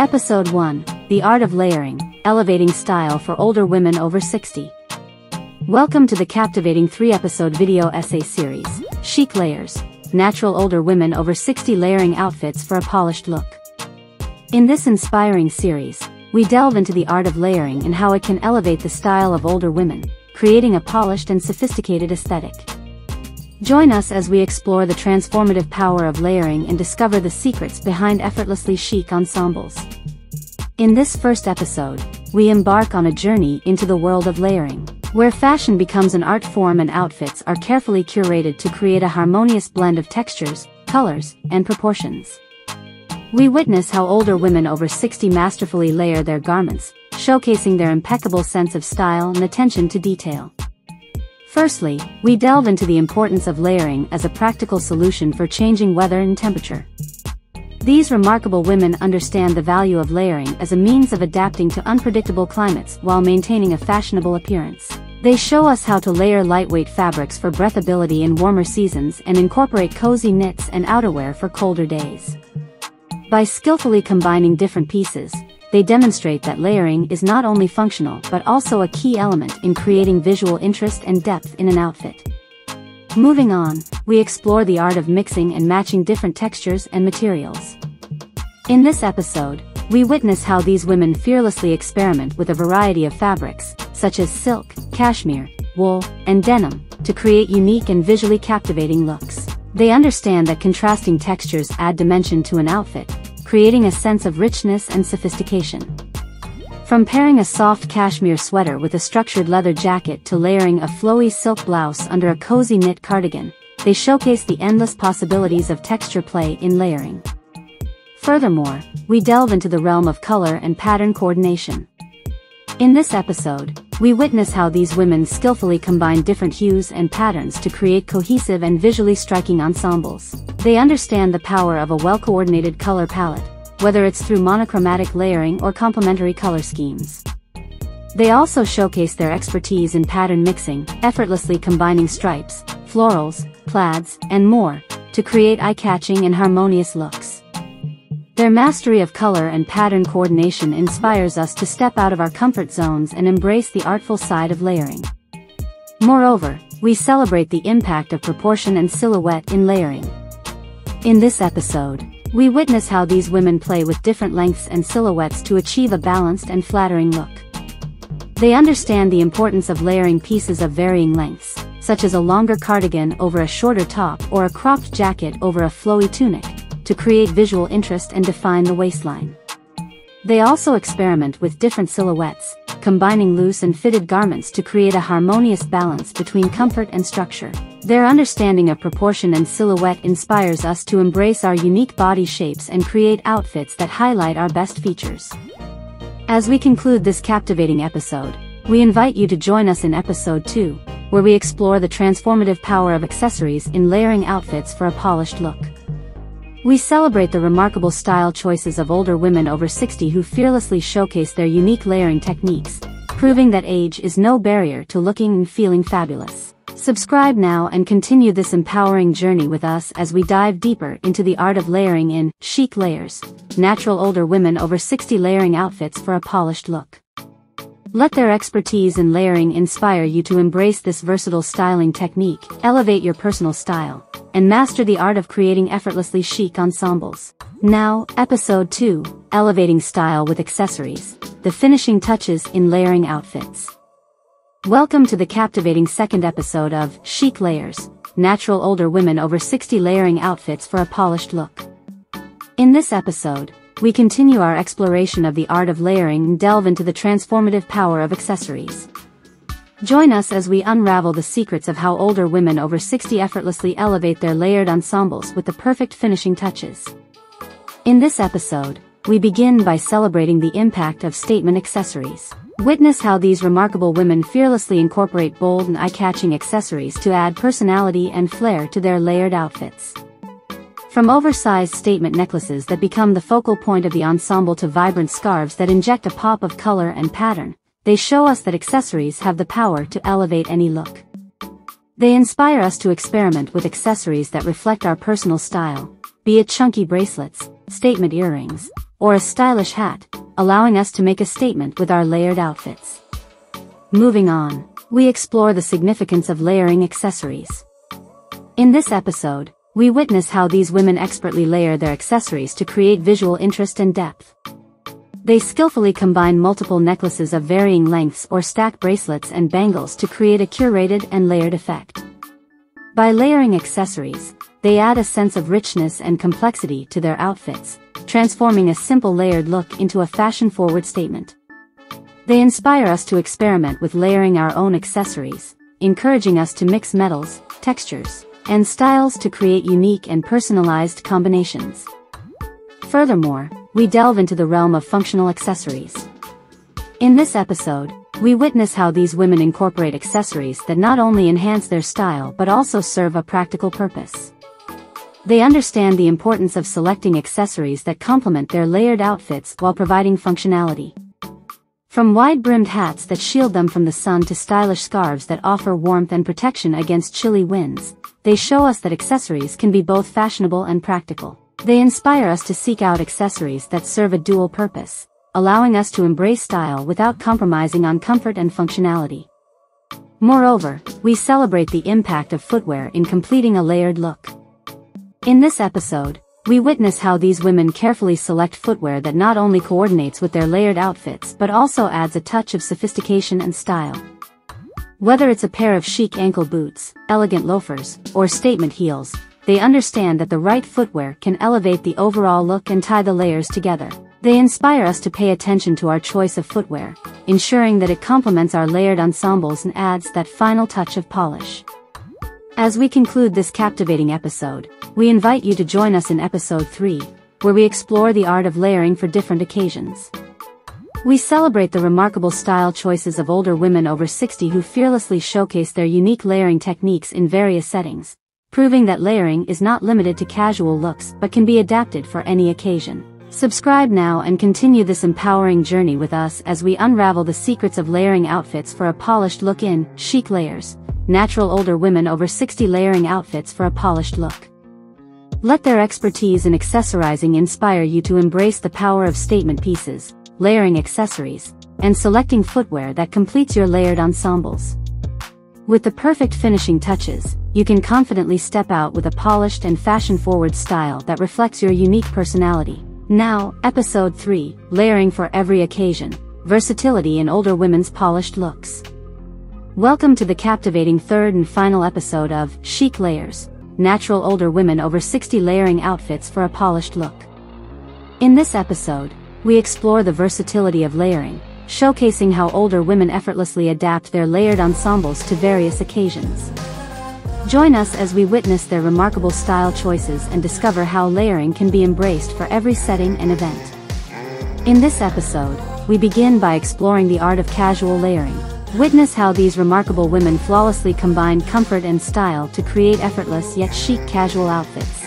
Episode 1 The Art of Layering Elevating Style for Older Women Over 60. Welcome to the captivating three episode video essay series Chic Layers Natural Older Women Over 60 Layering Outfits for a Polished Look. In this inspiring series, we delve into the art of layering and how it can elevate the style of older women, creating a polished and sophisticated aesthetic. Join us as we explore the transformative power of layering and discover the secrets behind effortlessly chic ensembles. In this first episode, we embark on a journey into the world of layering, where fashion becomes an art form and outfits are carefully curated to create a harmonious blend of textures, colors, and proportions. We witness how older women over 60 masterfully layer their garments, showcasing their impeccable sense of style and attention to detail. Firstly, we delve into the importance of layering as a practical solution for changing weather and temperature. These remarkable women understand the value of layering as a means of adapting to unpredictable climates while maintaining a fashionable appearance. They show us how to layer lightweight fabrics for breathability in warmer seasons and incorporate cozy knits and outerwear for colder days. By skillfully combining different pieces, they demonstrate that layering is not only functional but also a key element in creating visual interest and depth in an outfit. Moving on, we explore the art of mixing and matching different textures and materials. In this episode, we witness how these women fearlessly experiment with a variety of fabrics, such as silk, cashmere, wool, and denim, to create unique and visually captivating looks. They understand that contrasting textures add dimension to an outfit, creating a sense of richness and sophistication. From pairing a soft cashmere sweater with a structured leather jacket to layering a flowy silk blouse under a cozy knit cardigan, they showcase the endless possibilities of texture play in layering. Furthermore, we delve into the realm of color and pattern coordination. In this episode, we witness how these women skillfully combine different hues and patterns to create cohesive and visually striking ensembles. They understand the power of a well-coordinated color palette, whether it's through monochromatic layering or complementary color schemes. They also showcase their expertise in pattern mixing, effortlessly combining stripes, florals, plaids, and more, to create eye-catching and harmonious looks. Their mastery of color and pattern coordination inspires us to step out of our comfort zones and embrace the artful side of layering. Moreover, we celebrate the impact of proportion and silhouette in layering. In this episode, we witness how these women play with different lengths and silhouettes to achieve a balanced and flattering look. They understand the importance of layering pieces of varying lengths, such as a longer cardigan over a shorter top or a cropped jacket over a flowy tunic, to create visual interest and define the waistline. They also experiment with different silhouettes, combining loose and fitted garments to create a harmonious balance between comfort and structure. Their understanding of proportion and silhouette inspires us to embrace our unique body shapes and create outfits that highlight our best features. As we conclude this captivating episode, we invite you to join us in episode 2, where we explore the transformative power of accessories in layering outfits for a polished look. We celebrate the remarkable style choices of older women over 60 who fearlessly showcase their unique layering techniques, proving that age is no barrier to looking and feeling fabulous. Subscribe now and continue this empowering journey with us as we dive deeper into the art of layering in chic layers, natural older women over 60 layering outfits for a polished look. Let their expertise in layering inspire you to embrace this versatile styling technique, elevate your personal style, and master the art of creating effortlessly chic ensembles. Now, Episode 2, Elevating Style with Accessories, the finishing touches in layering outfits. Welcome to the captivating second episode of Chic Layers, Natural Older Women Over 60 Layering Outfits for a Polished Look. In this episode, we continue our exploration of the art of layering and delve into the transformative power of accessories. Join us as we unravel the secrets of how older women over 60 effortlessly elevate their layered ensembles with the perfect finishing touches. In this episode, we begin by celebrating the impact of statement accessories. Witness how these remarkable women fearlessly incorporate bold and eye-catching accessories to add personality and flair to their layered outfits. From oversized statement necklaces that become the focal point of the ensemble to vibrant scarves that inject a pop of color and pattern, they show us that accessories have the power to elevate any look. They inspire us to experiment with accessories that reflect our personal style, be it chunky bracelets, statement earrings, or a stylish hat, allowing us to make a statement with our layered outfits. Moving on, we explore the significance of layering accessories. In this episode, we witness how these women expertly layer their accessories to create visual interest and depth. They skillfully combine multiple necklaces of varying lengths or stack bracelets and bangles to create a curated and layered effect. By layering accessories, they add a sense of richness and complexity to their outfits, transforming a simple layered look into a fashion-forward statement. They inspire us to experiment with layering our own accessories, encouraging us to mix metals, textures, and styles to create unique and personalized combinations. Furthermore, we delve into the realm of functional accessories. In this episode, we witness how these women incorporate accessories that not only enhance their style but also serve a practical purpose. They understand the importance of selecting accessories that complement their layered outfits while providing functionality. From wide-brimmed hats that shield them from the sun to stylish scarves that offer warmth and protection against chilly winds, they show us that accessories can be both fashionable and practical. They inspire us to seek out accessories that serve a dual purpose, allowing us to embrace style without compromising on comfort and functionality. Moreover, we celebrate the impact of footwear in completing a layered look. In this episode, we witness how these women carefully select footwear that not only coordinates with their layered outfits but also adds a touch of sophistication and style. Whether it's a pair of chic ankle boots, elegant loafers, or statement heels, they understand that the right footwear can elevate the overall look and tie the layers together. They inspire us to pay attention to our choice of footwear, ensuring that it complements our layered ensembles and adds that final touch of polish. As we conclude this captivating episode, we invite you to join us in episode 3, where we explore the art of layering for different occasions. We celebrate the remarkable style choices of older women over 60 who fearlessly showcase their unique layering techniques in various settings, proving that layering is not limited to casual looks but can be adapted for any occasion. Subscribe now and continue this empowering journey with us as we unravel the secrets of layering outfits for a polished look in chic layers, natural older women over 60 layering outfits for a polished look. Let their expertise in accessorizing inspire you to embrace the power of statement pieces, layering accessories, and selecting footwear that completes your layered ensembles. With the perfect finishing touches, you can confidently step out with a polished and fashion-forward style that reflects your unique personality. Now, Episode 3, Layering for Every Occasion, Versatility in Older Women's Polished Looks. Welcome to the captivating third and final episode of Chic Layers, Natural Older Women Over 60 Layering Outfits for a Polished Look. In this episode, we explore the versatility of layering, showcasing how older women effortlessly adapt their layered ensembles to various occasions. Join us as we witness their remarkable style choices and discover how layering can be embraced for every setting and event. In this episode, we begin by exploring the art of casual layering. Witness how these remarkable women flawlessly combine comfort and style to create effortless yet chic casual outfits.